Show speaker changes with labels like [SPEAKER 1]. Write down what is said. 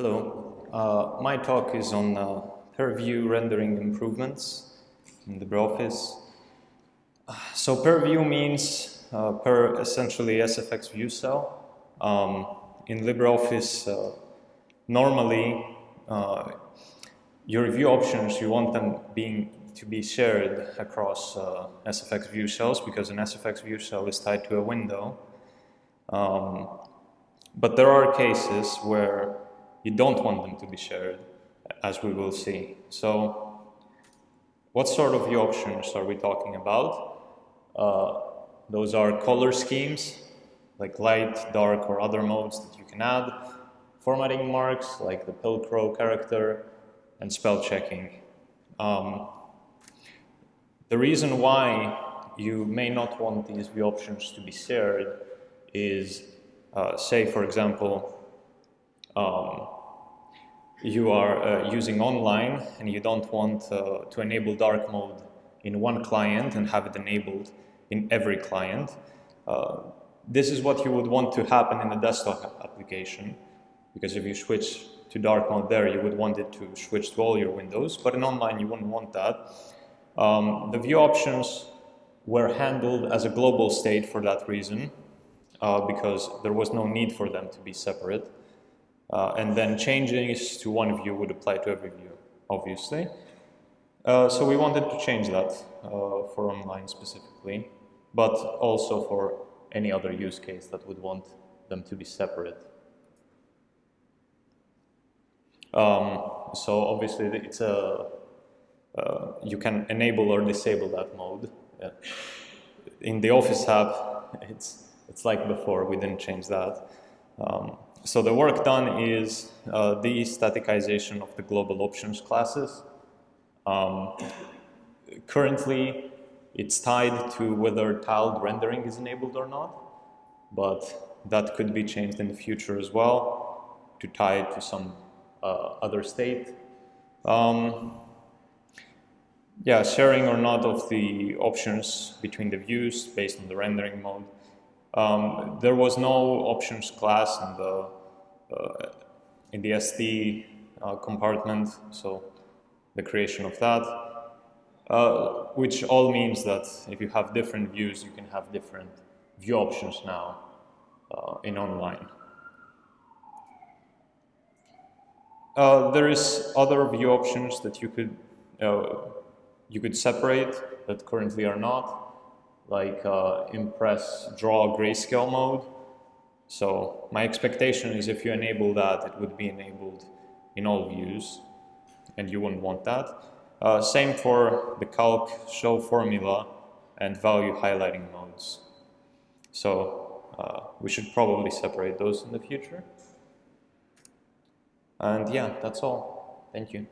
[SPEAKER 1] Hello, uh, my talk is on uh, per view rendering improvements in LibreOffice. So per view means uh, per essentially SFX view shell. Um, in LibreOffice, uh, normally uh, your view options, you want them being to be shared across uh, SFX view shells because an SFX view shell is tied to a window. Um, but there are cases where you don't want them to be shared, as we will see. So what sort of options are we talking about? Uh, those are color schemes, like light, dark, or other modes that you can add, formatting marks, like the Pilcrow character, and spell checking. Um, the reason why you may not want these view options to be shared is, uh, say, for example, um, you are uh, using online and you don't want uh, to enable dark mode in one client and have it enabled in every client. Uh, this is what you would want to happen in a desktop application because if you switch to dark mode there, you would want it to switch to all your windows, but in online you wouldn't want that. Um, the view options were handled as a global state for that reason uh, because there was no need for them to be separate. Uh, and then changes to one view would apply to every view, obviously. Uh, so we wanted to change that uh, for online specifically, but also for any other use case that would want them to be separate. Um, so obviously it's a, uh, you can enable or disable that mode. Yeah. In the Office app, it's, it's like before, we didn't change that. Um, so the work done is uh, the staticization of the global options classes. Um, currently, it's tied to whether tiled rendering is enabled or not, but that could be changed in the future as well to tie it to some uh, other state. Um, yeah, sharing or not of the options between the views based on the rendering mode. Um, there was no options class in the uh, in the SD uh, compartment, so the creation of that, uh, which all means that if you have different views, you can have different view options now in online. Uh, there is other view options that you could uh, you could separate that currently are not, like uh, Impress Draw Grayscale mode, so my expectation is if you enable that, it would be enabled in all views, and you wouldn't want that. Uh, same for the calc show formula and value highlighting modes. So uh, we should probably separate those in the future. And yeah, that's all. Thank you.